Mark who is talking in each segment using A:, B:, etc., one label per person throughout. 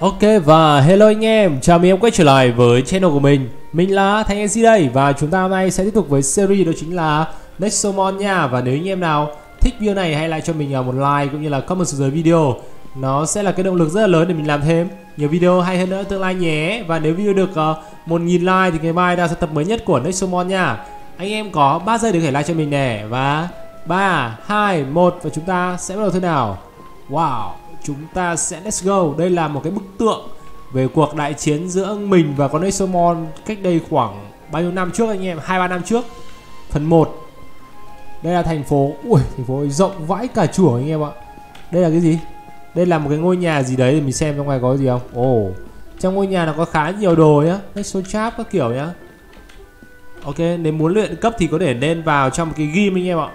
A: Ok và hello anh em, chào mừng em quay trở lại với channel của mình. Mình là Thanh NC đây và chúng ta hôm nay sẽ tiếp tục với series đó chính là Nexomon nha. Và nếu anh em nào thích video này hãy lại cho mình à, một like cũng như là comment xuống dưới video. Nó sẽ là cái động lực rất là lớn để mình làm thêm nhiều video hay hơn nữa tương lai nhé. Và nếu video được à, uh, 1.000 like thì ngày mai ra sẽ tập mới nhất của Nexomon nha. Anh em có 3 giây để thể like cho mình nè. Và 3, 2, 1 và chúng ta sẽ bắt đầu thế nào? Wow chúng ta sẽ let's go. Đây là một cái bức tượng về cuộc đại chiến giữa mình và con Exomon cách đây khoảng bao nhiêu năm trước anh em? Hai, ba năm trước. Phần 1 đây là thành phố, ui, thành phố rộng vãi cả chùa anh em ạ. Đây là cái gì? Đây là một cái ngôi nhà gì đấy? Để mình xem trong này có gì không? Ồ oh. trong ngôi nhà nó có khá nhiều đồ nhá. Exochap các kiểu nhá. Ok, nếu muốn luyện cấp thì có thể nên vào trong một cái game anh em ạ.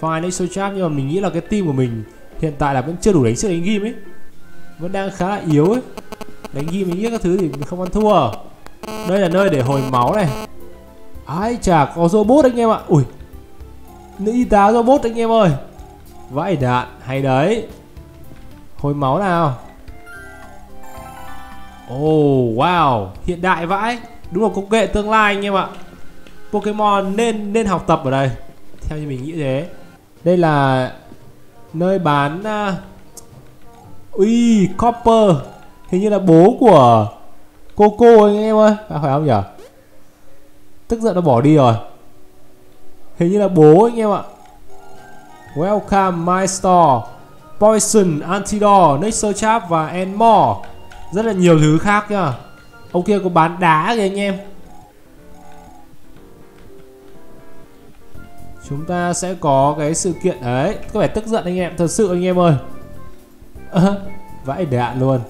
A: File Exochap nhưng mà mình nghĩ là cái team của mình hiện tại là vẫn chưa đủ đánh sức đánh ghim ấy. Vẫn đang khá là yếu ấy. Đánh ghim mình biết các thứ thì mình không ăn thua. Đây là nơi để hồi máu này. Ai chả có robot anh em ạ. Ui. Nữ y tá robot anh em ơi. Vãi đạn, hay đấy. Hồi máu nào. Oh wow. Hiện đại vãi. Đúng là công nghệ tương lai anh em ạ. Pokemon nên nên học tập ở đây. Theo như mình nghĩ thế. Đây là nơi bán uh... uy copper. Hình như là bố của coco anh em ơi. À, phải không nhỉ? Tức giận nó bỏ đi rồi. Hình như là bố anh em ạ. Welcome my store. Poison antidote nature trap và and more rất là nhiều thứ khác nhá. Ông kia có bán đá kìa anh em. Chúng ta sẽ có cái sự kiện ấy có vẻ tức giận anh em thật sự anh em ơi. À, vãi đạn luôn.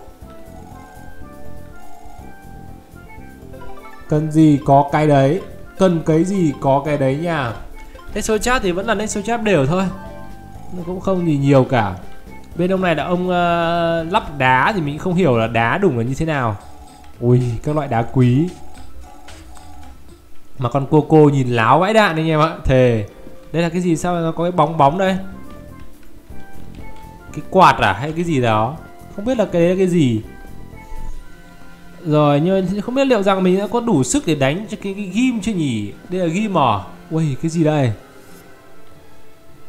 A: Cần gì có cái đấy? Cần cái gì có cái đấy nha số chat thì vẫn là Nexo chat đều thôi. Nó cũng không gì nhiều cả. Bên ông này là ông uh, lắp đá thì mình không hiểu là đá đủng là như thế nào. Ui các loại đá quý. Mà con cô cô nhìn láo vãi đạn anh em ạ thề đây là cái gì? Sao nó có cái bóng bóng đây? Cái quạt à? Hay cái gì đó? Không biết là cái đấy là cái gì. Rồi nhưng không biết liệu rằng mình đã có đủ sức để đánh cho cái, cái ghim chưa nhỉ? Đây là ghim à? Ui cái gì đây?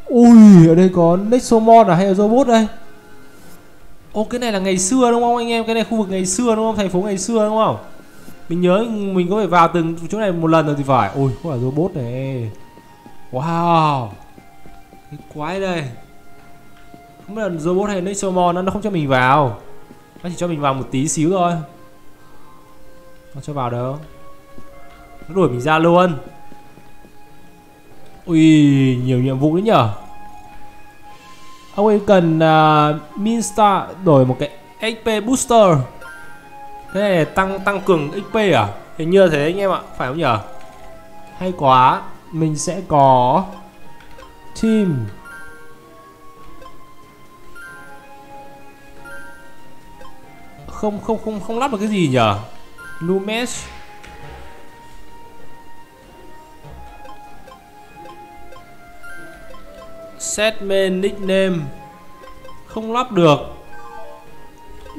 A: Ui ở đây có nexomon à? Hay là robot đây? Ô cái này là ngày xưa đúng không anh em? Cái này khu vực ngày xưa đúng không? Thành phố ngày xưa đúng không? Mình nhớ mình có phải vào từng chỗ này một lần rồi thì phải. Ôi có phải robot này. Wow Cái quái đây. Không biết là robot hay Nexomon nó, nó không cho mình vào. Nó chỉ cho mình vào một tí xíu thôi. Nó cho vào đâu? Nó đuổi mình ra luôn. Ui nhiều nhiệm vụ đấy nhở. Ông ấy cần uh, Minstar đổi một cái XP booster. Cái này tăng tăng cường XP à? Hình như thế anh em ạ Phải không nhở? Hay quá mình sẽ có team. Không không không không lắp được cái gì nhở Numesh set main nickname. Không lắp được.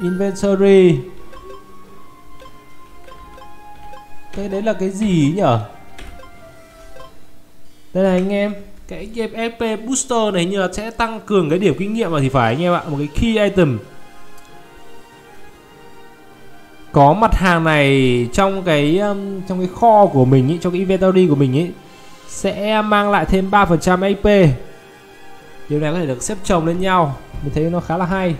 A: Inventory. Cái đấy là cái gì nhở đây là anh em cái FP booster này như là sẽ tăng cường cái điểm kinh nghiệm mà thì phải anh em ạ một cái key item. Có mặt hàng này trong cái um, trong cái kho của mình ý, trong cái inventory của mình ý sẽ mang lại thêm 3% AP điều này có thể được xếp chồng lên nhau mình thấy nó khá là hay.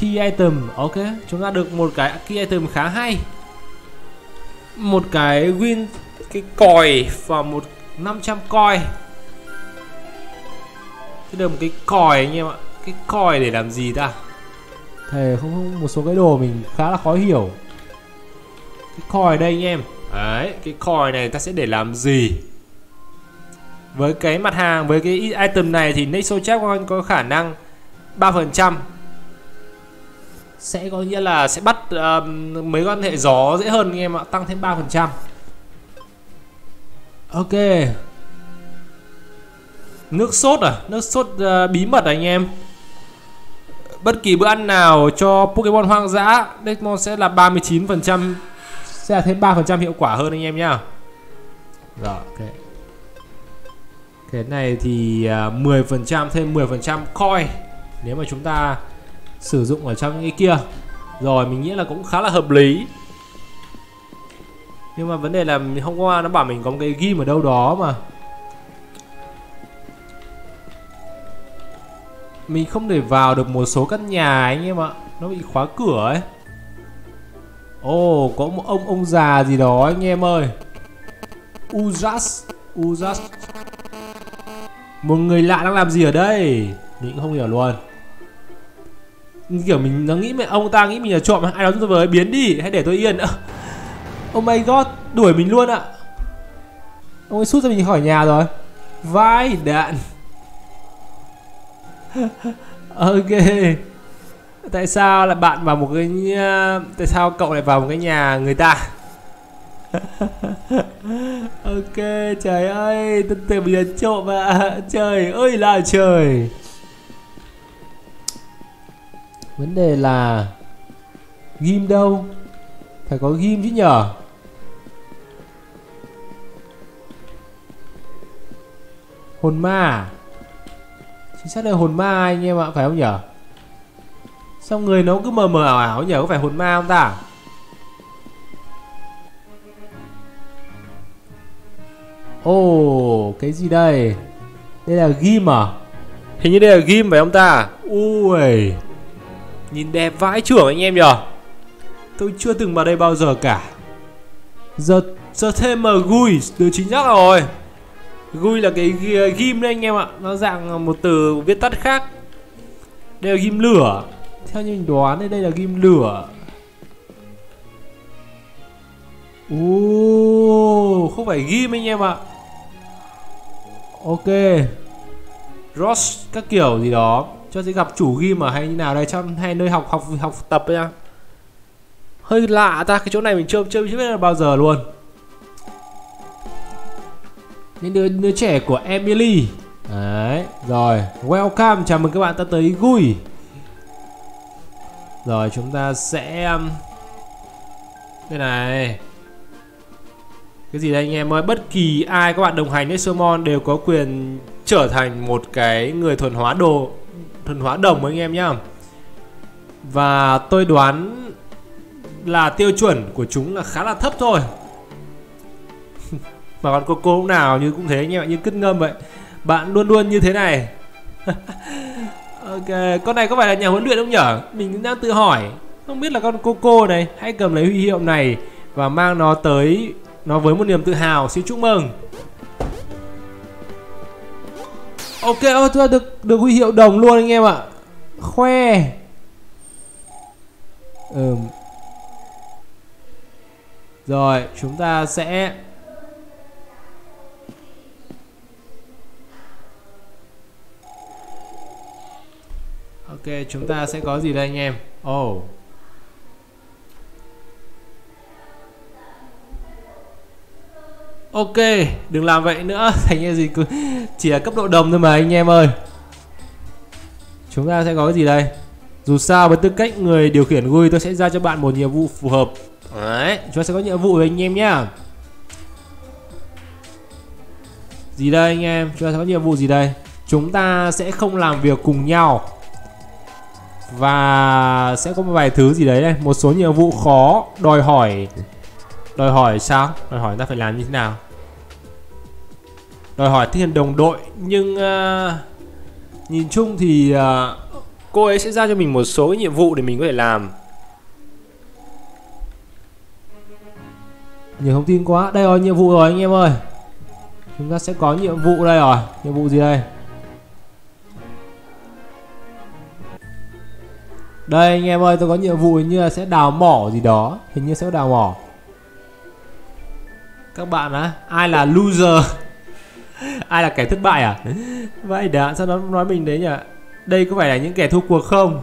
A: Key item ok chúng ta được một cái key item khá hay. Một cái win cái còi và một 500 coi Thế được một cái còi anh em ạ. Cái còi để làm gì ta? Thề không, không một số cái đồ mình khá là khó hiểu. Cái còi đây anh em. Đấy cái còi này ta sẽ để làm gì? Với cái mặt hàng Với cái item này thì Nexo chắc có khả năng 3% sẽ có nghĩa là sẽ bắt uh, mấy con hệ gió dễ hơn anh em ạ tăng thêm 3% Ok. Nước sốt à? Nước sốt uh, bí mật à anh em? Bất kỳ bữa ăn nào cho Pokemon hoang dã Desmond sẽ là 39% sẽ là thêm 3% hiệu quả hơn anh em nhá. Rồi ok. Cái này thì à, 10% thêm 10% coin. Nếu mà chúng ta sử dụng ở trong những cái kia. Rồi mình nghĩ là cũng khá là hợp lý nhưng mà vấn đề là hôm qua nó bảo mình có một cái ghim ở đâu đó mà. Mình không thể vào được một số căn nhà anh em ạ. Nó bị khóa cửa ấy. Ồ oh, có một ông ông già gì đó anh em ơi. Uzas Uzas. Một người lạ đang làm gì ở đây? Mình cũng không hiểu luôn. Kiểu mình nó nghĩ mẹ ông ta nghĩ mình là trộm Ai đó tôi với biến đi Hãy để tôi yên. Oh my god Đuổi mình luôn ạ. Ông ấy sút ra mình khỏi nhà rồi. Vai, đạn. Ok. Tại sao lại bạn vào một cái à, tại sao cậu lại vào một cái nhà người ta? Ok, trời ơi Từ từ bây giờ trộm ạ. Trời ơi là trời. Vấn đề là ghim đâu? Phải có ghim chứ nhở? Hồn ma à? chính xác là hồn ma anh em ạ phải không nhở? Sao người nó cứ mờ mờ ảo ảo nhở? Có phải hồn ma không ta? Ồ oh, cái gì đây? Đây là ghim à? Hình như đây là ghim phải không ta? Ui nhìn đẹp vãi trưởng anh em nhở? tôi chưa từng vào đây bao giờ cả. Giờ giờ thêm mà gui từ chính xác rồi Gui là cái ghim đấy anh em ạ. Nó dạng một từ viết tắt khác. Đây là ghim lửa. Theo như mình đoán thì đây là ghim lửa. Ồ, không phải ghim anh em ạ. Ok. Ross các kiểu gì đó. Cho sẽ gặp chủ ghim ở hay như nào đây? Trong hay nơi học học học tập nha Hơi lạ ta Cái chỗ này mình chưa chưa biết là bao giờ luôn những đứa, đứa trẻ của Emily. Đấy, rồi Welcome, chào mừng các bạn ta tới Gui. Rồi chúng ta sẽ um, Đây này. Cái gì đây anh em ơi? Bất kỳ ai các bạn đồng hành với Summon đều có quyền trở thành một cái người thuần hóa đồ Thuần hóa đồng anh em nhá. Và tôi đoán là tiêu chuẩn của chúng là khá là thấp thôi mà còn cô cô lúc nào như cũng thế anh em ạ như cứt ngâm vậy. Bạn luôn luôn như thế này. Ok, con này có phải là nhà huấn luyện không nhở? Mình đang tự hỏi. Không biết là con cô cô này hãy cầm lấy huy hiệu này và mang nó tới, nó với một niềm tự hào. Xin chúc mừng. Ok ôi tôi được được huy hiệu đồng luôn anh em ạ. Khoe. Ừ. rồi, chúng ta sẽ Ok, chúng ta sẽ có gì đây anh em? Oh. Ok, đừng làm vậy nữa, thành như gì cứ chỉ là cấp độ đồng thôi mà anh em ơi. Chúng ta sẽ có cái gì đây? Dù sao với tư cách người điều khiển GUI tôi sẽ ra cho bạn một nhiệm vụ phù hợp. Đấy, chúng ta sẽ có nhiệm vụ với anh em nhá. Gì đây anh em? Chúng ta sẽ có nhiệm vụ gì đây? Chúng ta sẽ không làm việc cùng nhau và sẽ có một vài thứ gì đấy đây. Một số nhiệm vụ khó. Đòi hỏi. Đòi hỏi sao? Đòi hỏi ta phải làm như thế nào? Đòi hỏi thiên đồng đội. Nhưng uh, nhìn chung thì uh, cô ấy sẽ giao cho mình một số cái nhiệm vụ để mình có thể làm. Nhiều thông tin quá. Đây rồi nhiệm vụ rồi anh em ơi. Chúng ta sẽ có nhiệm vụ đây rồi. Nhiệm vụ gì đây? Đây, anh em ơi, tôi có nhiệm vụ như là sẽ đào mỏ gì đó. Hình như sẽ đào mỏ. Các bạn á, Ai là loser? Ai là kẻ thất bại à? Vậy đã, sao nó nói mình đấy nhỉ? Đây có phải là những kẻ thua cuộc không?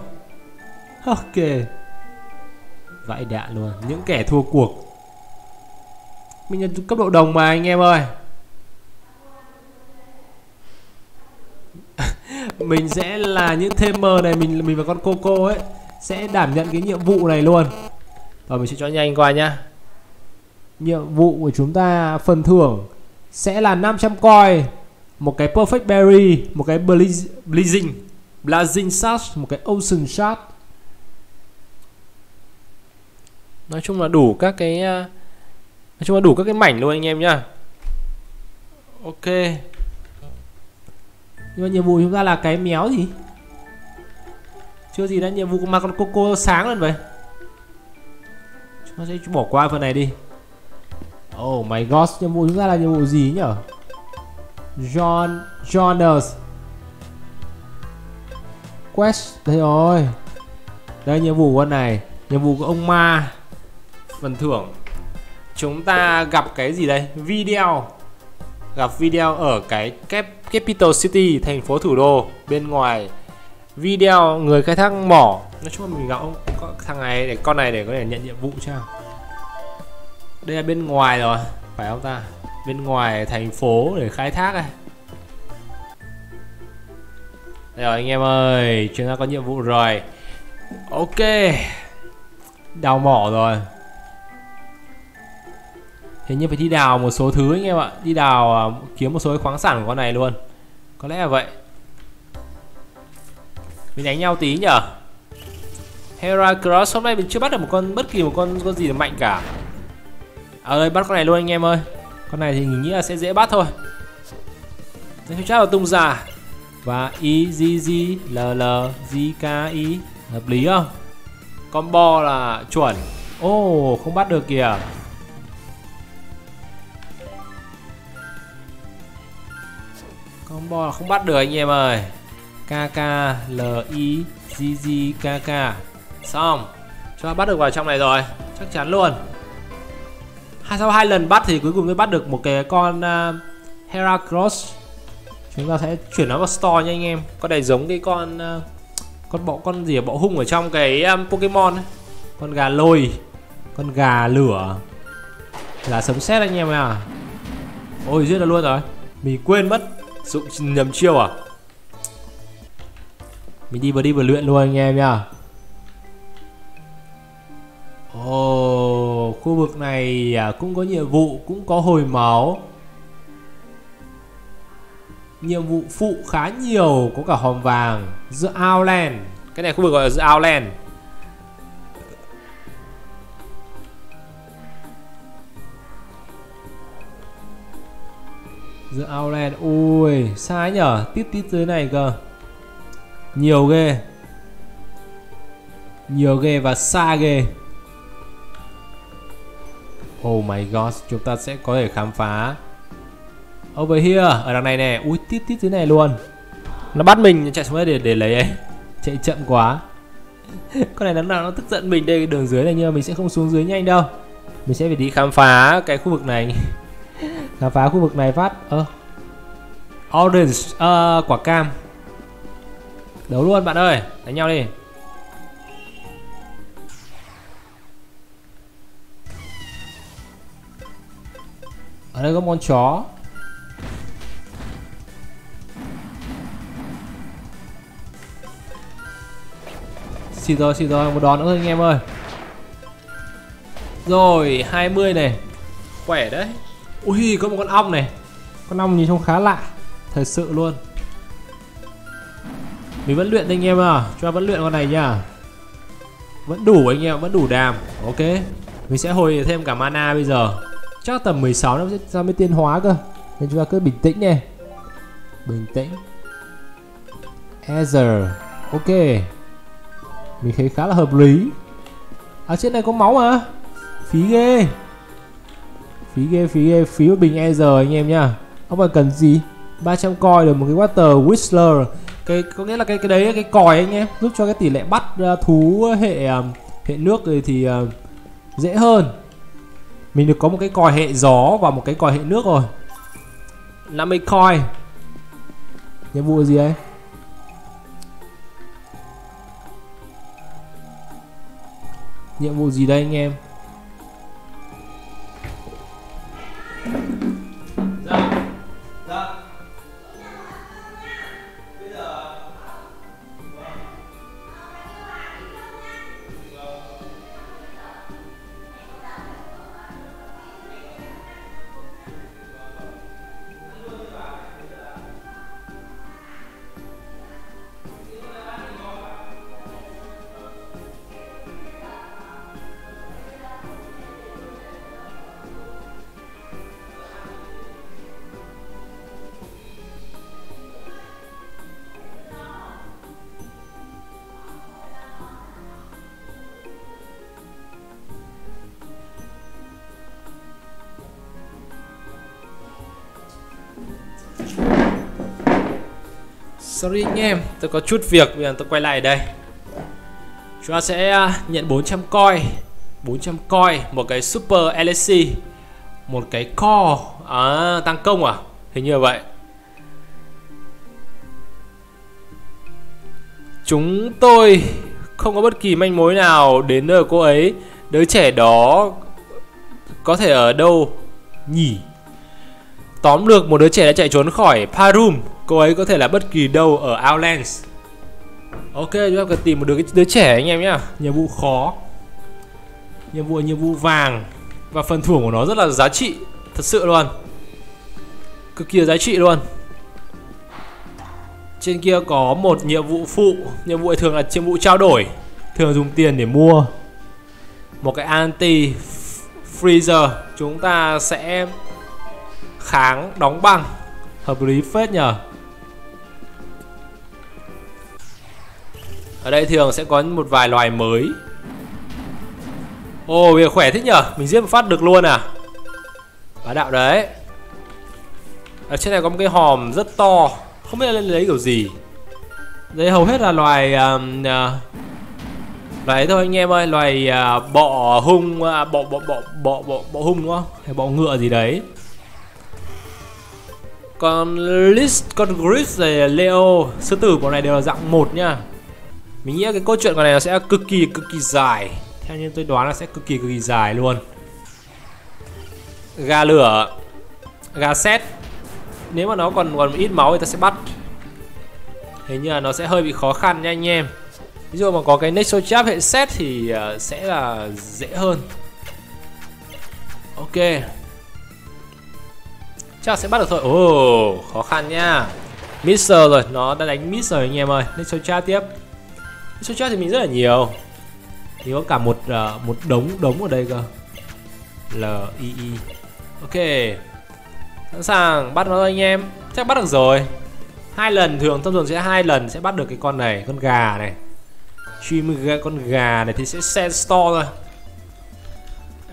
A: Ok. Vậy đã luôn, Những kẻ thua cuộc. Mình là cấp độ đồng mà, anh em ơi. Mình sẽ là những themer này mình mình và con Coco ấy sẽ đảm nhận cái nhiệm vụ này luôn. Rồi mình sẽ cho nhanh qua nhá. Nhiệm vụ của chúng ta phần thưởng sẽ là 500 coin một cái perfect berry một cái blazing blazing shot một cái ocean shot nói chung là đủ các cái à, nói chung là đủ các cái mảnh luôn anh em nhá. Ok nhưng mà nhiệm vụ chúng ta là cái méo gì? Chưa gì đã, nhiệm vụ mà con coco sáng lên vậy. Chúng ta sẽ bỏ qua phần này đi. Oh my god nhiệm vụ chúng ta là nhiệm vụ gì nhở? John, Jonas. Quest, đây rồi. Đây, nhiệm vụ con này. Nhiệm vụ của ông ma. Phần thưởng. Chúng ta gặp cái gì đây? Video gặp video ở cái Capital City, thành phố thủ đô bên ngoài. Video người khai thác mỏ. Nói chung là mình gặp ông thằng này để, con này để có thể nhận nhiệm vụ chưa đây là bên ngoài rồi, phải không ta? Bên ngoài thành phố để khai thác này đây rồi, anh em ơi, chúng ta có nhiệm vụ rồi. Ok, đào mỏ rồi thế như phải đi đào một số thứ anh em ạ. Đi đào uh, kiếm một số khoáng sản của con này luôn. Có lẽ là vậy. Mình đánh nhau tí nhở Hera Cross hôm nay mình chưa bắt được một con bất kỳ một con con gì là mạnh cả. Ở đây bắt con này luôn anh em ơi. Con này thì mình nghĩ là sẽ dễ bắt thôi. Nên chắc là tung giả Và I z z L L z K I Hợp lý không? Combo là chuẩn. Ô oh, không bắt được kìa. Combo là không bắt được anh em ơi. KK L I G G K K. Xong. Cho bắt được vào trong này rồi. Chắc chắn luôn. Hai sau hai lần bắt thì cuối cùng tôi bắt được một cái con uh, Heracross. Chúng ta sẽ chuyển nó vào store nha anh em. Con này giống cái con uh, con bộ con gì à, bộ hung ở trong cái um, Pokemon ấy. con gà lôi con gà lửa. Là sấm sét anh em à ôi giết là luôn rồi. Mình quên mất dụng nhầm chiêu à? Mình đi vào đi vào luyện luôn anh em nha Ồ, oh, khu vực này à, cũng có nhiệm vụ, cũng có hồi máu. Nhiệm vụ phụ khá nhiều, có cả hòm vàng The Outland Cái này khu vực gọi là The Outland The Outland, ui, sai nhở, tít tít dưới này cơ. Nhiều ghê. Nhiều ghê và xa ghê. Oh my god, chúng ta sẽ có thể khám phá. Over here, ở đằng này nè. Ui, tít tít dưới này luôn. Nó bắt mình chạy xuống đây để, để lấy ấy. Chạy chậm quá. Con này nó nào nó tức giận mình đây đường dưới này Nhưng mà mình sẽ không xuống dưới nhanh đâu. Mình sẽ phải đi khám phá cái khu vực này. Khám phá khu vực này phát. Ơ. Uh, Orange, uh, quả cam. Đấu luôn bạn ơi. Đánh nhau đi. Ở đây có con chó. Xịt rồi xịt rồi. Một đòn nữa thôi anh em ơi. Rồi 20 này. Khỏe đấy ui có một con ong này. Con ong nhìn trông khá lạ thật sự luôn. Mình vẫn luyện anh em à cho vẫn luyện con này nha vẫn đủ anh em vẫn đủ đàm. Ok. Mình sẽ hồi thêm cả mana bây giờ. Chắc tầm 16 nó sẽ ra mới tiên hóa cơ. Nên chúng ta cứ bình tĩnh nè bình tĩnh. Ether ok. Mình thấy khá là hợp lý. Ở à, trên này có máu mà. Phí ghê phí ghê phí ghê phí một bình Ether anh em nhá. Ông phải cần gì? 300 coi được một cái water whistler. Cái có nghĩa là cái cái đấy cái còi anh em giúp cho cái tỷ lệ bắt thú hệ à, hệ nước thì, thì dễ hơn. Mình được có một cái còi hệ gió và một cái còi hệ nước rồi. 50 coin. Nhiệm vụ gì ấy Nhiệm vụ gì đây anh em? Sorry anh em, tôi có chút việc bây giờ tôi quay lại đây. Chúng ta sẽ à, nhận 400 coin, 400 coin, một cái super LSC, một cái core, à, tăng công à? Hình như vậy. Chúng tôi không có bất kỳ manh mối nào đến nơi cô ấy. Đứa trẻ đó có thể ở đâu nhỉ? Tóm được một đứa trẻ đã chạy trốn khỏi Parum Cô ấy có thể là bất kỳ đâu ở Outlands. Ok chúng ta cần tìm một đứa, đứa trẻ anh em nhá. Nhiệm vụ khó. Nhiệm vụ nhiệm vụ vàng. Và phần thưởng của nó rất là giá trị. Thật sự luôn. Cực kỳ giá trị luôn. Trên kia có một nhiệm vụ phụ. Nhiệm vụ thường là nhiệm vụ trao đổi. Thường dùng tiền để mua. Một cái anti freezer. Chúng ta sẽ kháng đóng băng. Hợp lý phết nhờ. Ở đây thường sẽ có một vài loài mới. Ồ việc khỏe thế nhở? Mình giết một phát được luôn à? Bá đạo đấy. Ở trên này có một cái hòm rất to. Không biết lên lấy kiểu gì. Đây hầu hết là loài um, uh, loài thôi anh em ơi. Loài uh, bọ hung uh, bọ bọ bọ bọ bọ bọ hung đúng không? Hay bọ ngựa gì đấy. Còn list con Gris này Leo sư tử của này đều là dạng một nha mình nghĩ cái câu chuyện của này nó sẽ cực kỳ cực kỳ dài. Theo như tôi đoán là sẽ cực kỳ cực kỳ dài luôn. Gà lửa gà xét nếu mà nó còn còn ít máu thì ta sẽ bắt. Hình như là nó sẽ hơi bị khó khăn nha anh em. Ví dụ mà có cái Nexo Chap hệ xét thì à, sẽ là dễ hơn. Ok. Chắc sẽ bắt được thôi. Ồ oh, khó khăn nha. Mixer rồi nó đã đánh Mixer rồi anh em ơi. Nexo trap tiếp số chat thì mình rất là nhiều. Thì có cả một uh, một đống đống ở đây cơ. L I I. Ok. Sẵn sàng bắt nó thôi anh em. Chắc bắt được rồi. Hai lần thường thông thường sẽ hai lần sẽ bắt được cái con này con gà này. Stream con gà này thì sẽ send store thôi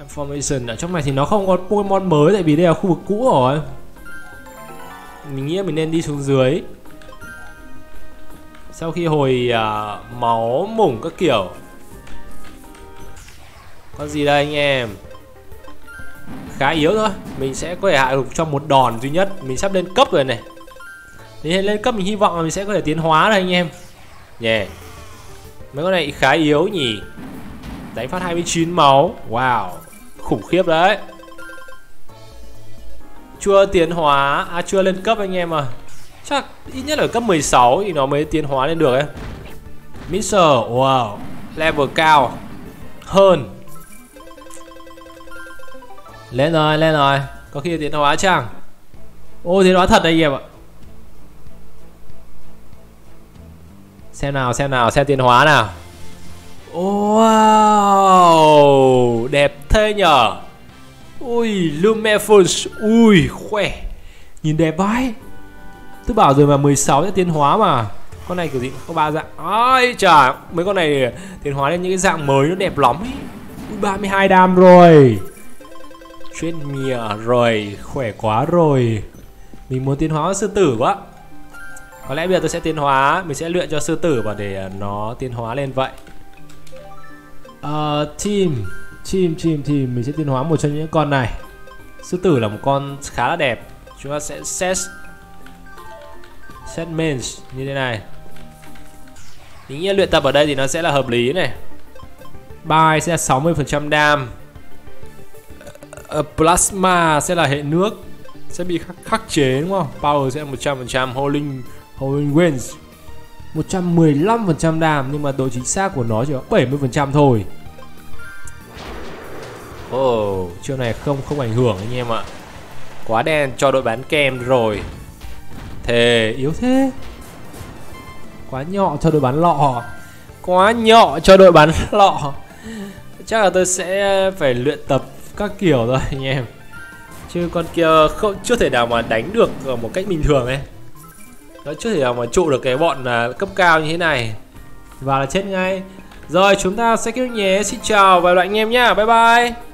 A: information ở trong này thì nó không có Pokemon mới tại vì đây là khu vực cũ rồi. Mình nghĩ mình nên đi xuống dưới sau khi hồi uh, máu mủng các kiểu. Có gì đây anh em? Khá yếu thôi. Mình sẽ có thể hạ gục trong một đòn duy nhất. Mình sắp lên cấp rồi này. Thì lên cấp mình hy vọng là mình sẽ có thể tiến hóa rồi anh em. Yeah. Mấy con này khá yếu nhỉ? Đánh phát 29 máu. Wow. Khủng khiếp đấy. Chưa tiến hóa. À chưa lên cấp anh em à chắc ít nhất ở cấp 16 thì nó mới tiến hóa lên được ấy. Mixer wow. Level cao. Hơn. Lên rồi lên rồi. Có khi tiến hóa chăng? Ô tiến hóa thật đấy em ạ. Xem nào xem nào xem tiến hóa nào. Wow. Đẹp thế nhở. Ui, Lumefuls Ui, khỏe. Nhìn đẹp vãi. Tôi bảo rồi mà 16 sẽ tiến hóa mà. Con này kiểu gì? Có ba dạng. Ôi trời mấy con này tiến hóa lên những cái dạng mới nó đẹp lắm. ấy Ui, 32 đam rồi. Chuyên mìa rồi Khỏe quá rồi. Mình muốn tiến hóa sư tử quá. Có lẽ bây giờ tôi sẽ tiến hóa Mình sẽ luyện cho sư tử và để à, nó tiến hóa lên vậy. Uh, Team chim chim Team mình sẽ tiến hóa một trong những con này. Sư tử là một con khá là đẹp. Chúng ta sẽ set set mains như thế này. Ý nghĩa luyện tập ở đây thì nó sẽ là hợp lý này. Buy sẽ là 60% dam ờ, ờ, plasma sẽ là hệ nước sẽ bị khắc, khắc chế đúng không? Power sẽ là 100% holding holding wins 115% đam nhưng mà độ chính xác của nó chỉ có 70% thôi. Ồ, oh, chiêu này không không ảnh hưởng anh em ạ. Quá đen cho đội bán kem rồi. Thề, yếu thế. Quá nhỏ cho đội bán lọ. Quá nhỏ cho đội bán lọ. Chắc là tôi sẽ ờ, phải luyện tập các kiểu rồi anh em. Chứ con kia không, chưa thể nào mà đánh được một cách bình thường ấy. Nó chưa thể nào mà trụ được cái bọn ờ, cấp cao như thế này. Và là chết ngay. Rồi, chúng ta sẽ kết nhé. Xin chào và lại anh em nhá. Bye bye.